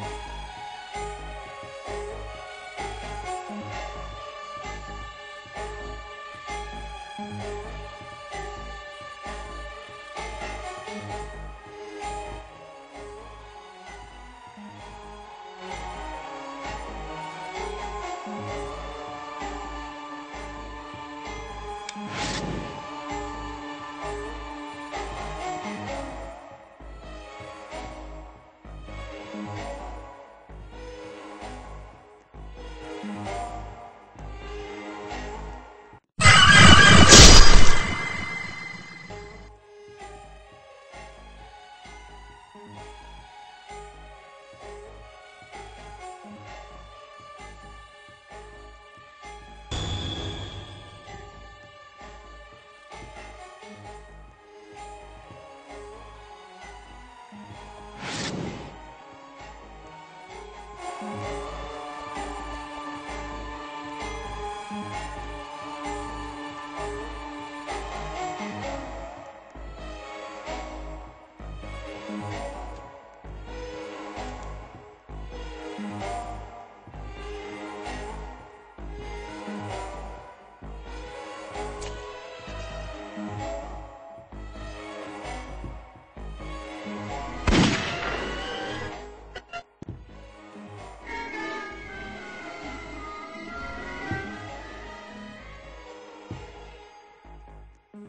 Yeah.